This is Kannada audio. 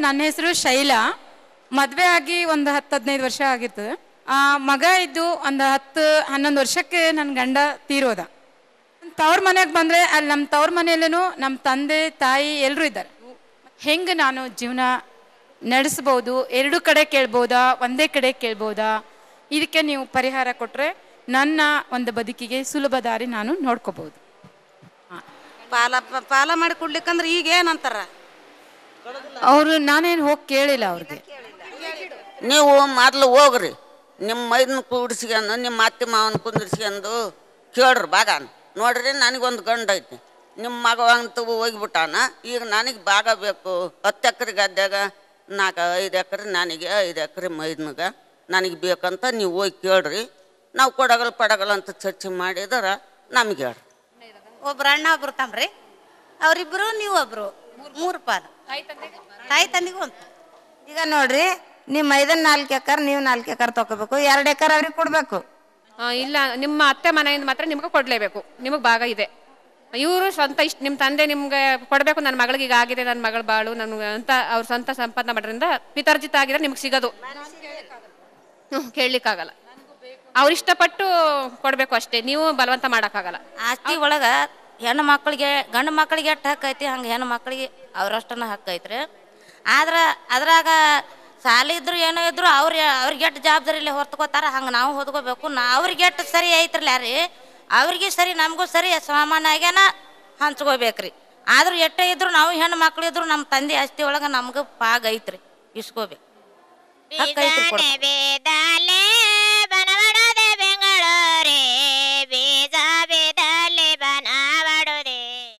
ನನ್ನ ಹೆಸರು ಶೈಲಾ. ಮದುವೆ ಆಗಿ ಒಂದು ಹತ್ತು ಹದಿನೈದು ವರ್ಷ ಆಗಿತ್ತು ಆ, ಮಗ ಇದ್ದು ಒಂದು ಹತ್ತು ಹನ್ನೊಂದು ವರ್ಷಕ್ಕೆ ನನ್ನ ಗಂಡ ತೀರೋದ. ತವ್ರ ಮನೆಗೆ ಬಂದರೆ ಅಲ್ಲಿ ನಮ್ಮ ತವ್ರ ಮನೆಯಲ್ಲೂ ನಮ್ಮ ತಂದೆ ತಾಯಿ ಎಲ್ಲರೂ ಇದ್ದಾರೆ. ಹೆಂಗೆ ನಾನು ಜೀವನ ನಡೆಸ್ಬೋದು? ಎರಡು ಕಡೆ ಕೇಳ್ಬೋದಾ? ಒಂದೇ ಕಡೆ ಕೇಳ್ಬೋದಾ? ಇದಕ್ಕೆ ನೀವು ಪರಿಹಾರ ಕೊಟ್ಟರೆ ನನ್ನ ಒಂದು ಬದುಕಿಗೆ ಸುಲಭ ದಾರಿ ನಾನು ನೋಡ್ಕೋಬೋದು. ಪಾಲ ಪಾಲ ಮಾಡಿ ಈಗ ಏನಂತಾರ? ಅವರು ನಾನೇನು ಹೋಗಿ ಕೇಳಿಲ್ಲ ಅವ್ರಿಗೆ. ನೀವು ಮೊದ್ಲು ಹೋಗ್ರಿ. ನಿಮ್ಮ ಮೈದನ್ನ ಕೂಡಿಸ್ಕೊಂಡು ನಿಮ್ಮ ಅತ್ತೆ ಮಾವನ ಕುಂದಿರ್ಸ್ಕೊಂಡು ಕೇಳ್ರಿ ಬಾಗ ನೋಡ್ರಿ ನನಗೊಂದು ಗಂಡ ಐತಿ. ನಿಮ್ಮ ಮಗ ಅಂತೂ ಹೋಗಿಬಿಟ್ಟಾನ. ಈಗ ನನಗೆ ಭಾಗ ಬೇಕು. ಹತ್ತು ಎಕರೆ ಗದ್ದೆಗ ನಾಲ್ಕು ಐದು ಎಕರೆ ನನಗೆ ಐದು ಎಕರೆ ಮೈದನಗ ನನಗೆ ಬೇಕಂತ ನೀವು ಹೋಗಿ ಕೇಳ್ರಿ. ನಾವು ಕೊಡಗಲ್ ಪಡಗಲ್ ಅಂತ ಚರ್ಚೆ ಮಾಡಿದ್ರೆ ನಮ್ಗೆ ಹೇಳ್ರಿ. ಒಬ್ರು ಅಣ್ಣ ಒಬ್ರು ತಮ್ರಿ. ಅವರಿಬ್ಬರು ನೀವು ಒಬ್ರು. ಮೂರು ಪಾಲು. ತಾಯಿ ತಂದಿಗೂ? ಅಂತ ಈಗ ನೋಡ್ರಿ ನಿಮ್ಮ ಐದನ್ ನಾಲ್ಕು ಎಕರ್ ನೀವು ನಾಲ್ಕು ಎಕರ್ ತಗೋಬೇಕು. ಎರಡು ಎಕರ್ ಅವ್ರಿಗೆ ಕೊಡ್ಬೇಕು. ಆ, ಇಲ್ಲ ನಿಮ್ಮ ಅತ್ತೆ ಮನೆಯಿಂದ ಮಾತ್ರ ನಿಮ್ಗೆ ಕೊಡಲೇಬೇಕು. ನಿಮಗೆ ಭಾಗ ಇದೆ. ಇವರು ಸ್ವಂತ ಇಷ್ಟ ನಿಮ್ಮ ತಂದೆ ನಿಮ್ಗೆ ಕೊಡಬೇಕು. ನನ್ನ ಮಗಳಿಗೆ ಈಗ ಆಗಿದೆ ನನ್ನ ಮಗಳ ಬಾಳು ನನ್ಗೆ ಅಂತ ಅವ್ರ ಸ್ವಂತ ಸಂಪಾದನೆ ಮಾಡೋದ್ರಿಂದ ಪಿತರ್ಜಿತ ಆಗಿದ್ರೆ ನಿಮ್ಗೆ ಸಿಗೋದು. ಹ್ಞೂ ಕೇಳಲಿಕ್ಕಾಗಲ್ಲ. ಅವ್ರು ಇಷ್ಟಪಟ್ಟು ಕೊಡಬೇಕು ಅಷ್ಟೇ. ನೀವು ಬಲವಂತ ಮಾಡೋಕ್ಕಾಗಲ್ಲ. ಆಸ್ತಿ ಒಳಗ ಹೆಣ್ಣು ಮಕ್ಕಳಿಗೆ ಗಂಡು ಮಕ್ಕಳಿಗೆ ಎಷ್ಟು ಹಕ್ಕು ಐತಿ ಹಂಗೆ ಹೆಣ್ಣು ಮಕ್ಕಳಿಗೆ ಅವರಷ್ಟನ್ನ ಹಕ್ಕು ಐತ್ರಿ. ಆದ್ರೆ ಅದ್ರಾಗ ಸಾಲಿ ಇದ್ರು ಏನೋ ಇದ್ರು ಅವ್ರ ಅವ್ರಿಗೆ ಎಷ್ಟು ಜವಾಬ್ದಾರಿಲಿ ಹೊತ್ಕೋತಾರ ಹಂಗೆ ನಾವು ಹೊದ್ಕೋಬೇಕು ನಾ ಅವ್ರಿಗೆ ಎಷ್ಟು ಸರಿ ಐತ್ರಲ್ಲ ರೀ ಅವ್ರಿಗೆ ಸರಿ ನಮಗೂ ಸರಿ ಸಮಾನ ಆಗ್ಯಾನ ಹಂಚ್ಕೋಬೇಕ್ರಿ. ಆದ್ರೂ ಎಷ್ಟೇ ಇದ್ರು ನಾವು ಹೆಣ್ಣು ಮಕ್ಳು ಇದ್ರು ನಮ್ಮ ತಂದೆ ಆಸ್ತಿ ಒಳಗೆ ನಮ್ಗೆ ಪಾಗ ಐತ್ರಿ ಇಸ್ಕೋಬೇಕು.